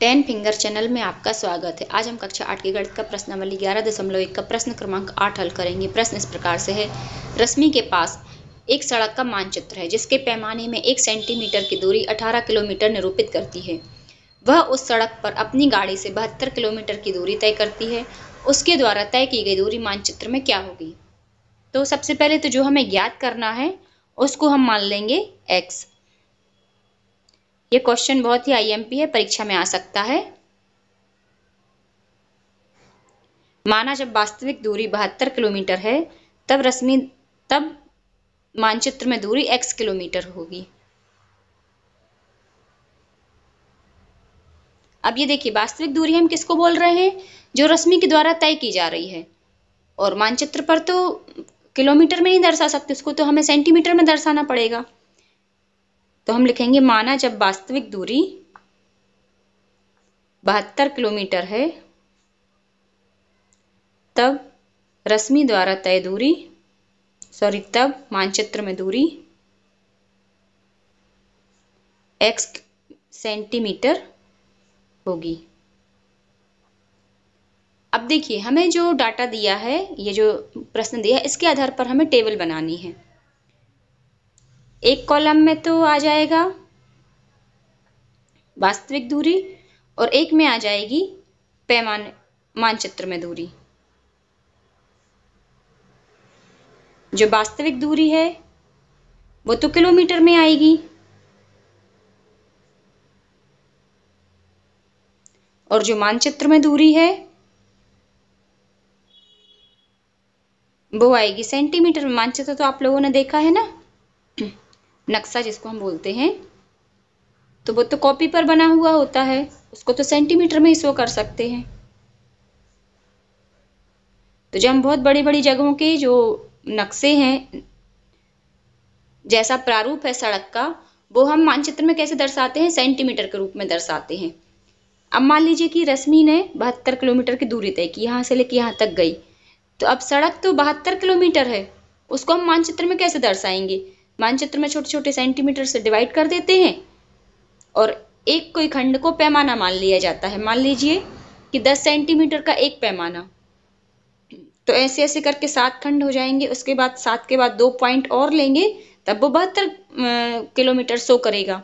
Ten finger channel में आपका स्वागत है। आज हम कक्षा आठ के गणित का प्रश्नावली ग्यारह दशमलव एक का प्रश्न क्रमांक आठ हल करेंगे। प्रश्न इस प्रकार से है। रश्मि के पास एक सड़क का मानचित्र है, जिसके पैमाने में एक सेंटीमीटर की दूरी अठारह किलोमीटर निरूपित करती है। वह उस सड़क पर अपनी गाड़ी से बहत्तर किलोमीटर की दूरी तय करती है। उसके द्वारा तय की गई दूरी मानचित्र में क्या होगी? तो सबसे पहले तो जो हमें ज्ञात करना है, उसको हम मान लेंगे एक्स ये क्वेश्चन बहुत ही आईएमपी है, परीक्षा में आ सकता है। माना जब वास्तविक दूरी बहत्तर किलोमीटर है, तब रश्मि, तब मानचित्र में दूरी x किलोमीटर होगी। अब ये देखिए, वास्तविक दूरी हम किसको बोल रहे हैं? जो रश्मि के द्वारा तय की जा रही है। और मानचित्र पर तो किलोमीटर में नहीं दर्शा सकते, उसको तो हमें सेंटीमीटर में दर्शाना पड़ेगा। तो हम लिखेंगे माना जब वास्तविक दूरी बहत्तर किलोमीटर है, तब रश्मि द्वारा तय दूरी, सॉरी, तब मानचित्र में दूरी एक्स सेंटीमीटर होगी। अब देखिए, हमें जो डाटा दिया है, ये जो प्रश्न दिया है, इसके आधार पर हमें टेबल बनानी है। एक कॉलम में तो आ जाएगा। वास्तविक दूरी और एक में आ जाएगी पैमाने, मानचित्र में दूरी। जो वास्तविक दूरी है, वो तो किलोमीटर में आएगी। और जो मानचित्र में दूरी है, वो आएगी सेंटीमीटर में। मानचित्र तो आप लोगों ने देखा है ना? नक्शा जिसको हम बोलते हैं तो वो तो कॉपी पर बना हुआ होता है, उसको तो सेंटीमीटर में ही शो कर सकते हैं। तो जब हम बहुत बड़ी बड़ी जगहों के जो नक्शे हैं, जैसा प्रारूप है सड़क का, वो हम मानचित्र में कैसे दर्शाते हैं? सेंटीमीटर के रूप में दर्शाते हैं। अब मान लीजिए कि रश्मि ने बहत्तर किलोमीटर की दूरी तय की, यहाँ से लेके यहाँ तक गई। तो अब सड़क तो बहत्तर किलोमीटर है, उसको हम मानचित्र में कैसे दर्शाएँगे? मानचित्र में छोटे छोटे सेंटीमीटर से डिवाइड कर देते हैं और एक कोई खंड को पैमाना मान लिया जाता है। मान लीजिए कि 10 सेंटीमीटर का एक पैमाना। तो ऐसे ऐसे करके सात खंड हो जाएँगे। उसके बाद, सात के बाद दो पॉइंट और लेंगे, तब वो बहत्तर किलोमीटर शो करेगा।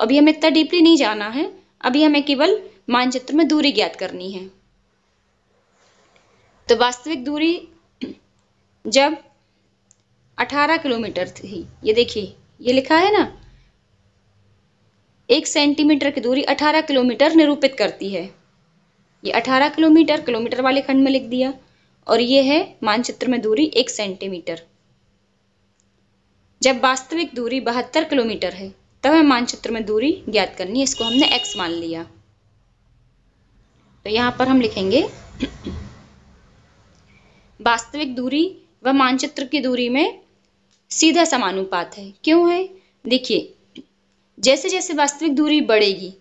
अभी हमें इतना डीपली नहीं जाना है। अभी हमें केवल मानचित्र में दूरी ज्ञात करनी है। तो वास्तविक दूरी जब अठारह किलोमीटर थी। ये देखिए, ये लिखा है ना? एक सेंटीमीटर की दूरी अठारह किलोमीटर निरूपित करती है। ये अठारह किलोमीटर किलोमीटर वाले खंड में लिख दिया। और ये है मानचित्र में दूरी एक सेंटीमीटर जब वास्तविक दूरी बहत्तर किलोमीटर है, तब हमें मानचित्र में दूरी ज्ञात करनी है। इसको हमने एक्स मान लिया। तो यहाँ पर हम लिखेंगे, वास्तविक दूरी व मानचित्र की दूरी में सीधा समानुपात है। क्यों है? देखिए जैसे जैसे वास्तविक दूरी बढ़ेगी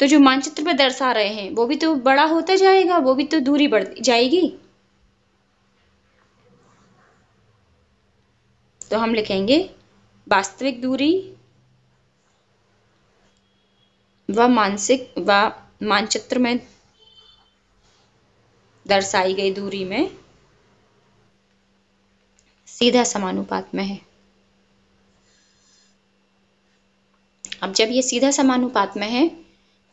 तो जो मानचित्र पर दर्शा रहे हैं, वो भी तो बड़ा होता जाएगा, वो भी तो दूरी बढ़ जाएगी। तो हम लिखेंगे, वास्तविक दूरी व मानसिक व मानचित्र में दर्शाई गई दूरी में सीधा समानुपात में है। अब जब ये सीधा समानुपात में है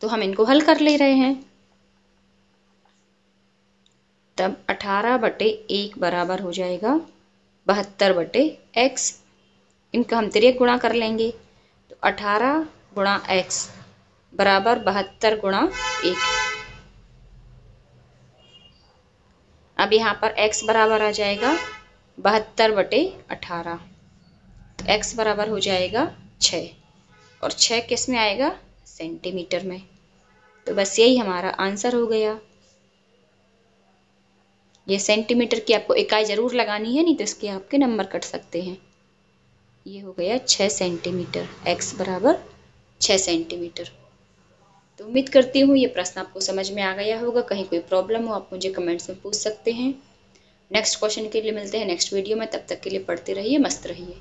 तो हम इनको हल कर ले रहे हैं। तब अठारह बटे एक बराबर हो जाएगा, बहत्तर बटे एक्स। इनका हम तिरक गुणा कर लेंगे तो अठारह गुणा एक्स बराबर बहत्तर गुणा एक। अब यहाँ पर x बराबर आ जाएगा, बहत्तर बटे अठारह। तो एक्स बराबर हो जाएगा छः और छः किसमें आएगा? सेंटीमीटर में। तो बस यही हमारा आंसर हो गया। ये सेंटीमीटर की आपको इकाई ज़रूर लगानी है, नहीं तो इसके आपके नंबर कट सकते हैं। ये हो गया छः सेंटीमीटर एक्स बराबर छः सेंटीमीटर। तो उम्मीद करती हूँ ये प्रश्न आपको समझ में आ गया होगा। कहीं कोई प्रॉब्लम हो, आप मुझे कमेंट्स में पूछ सकते हैं। नेक्स्ट क्वेश्चन के लिए मिलते हैं। नेक्स्ट वीडियो में तब तक के लिए पढ़ते रहिए, मस्त रहिए।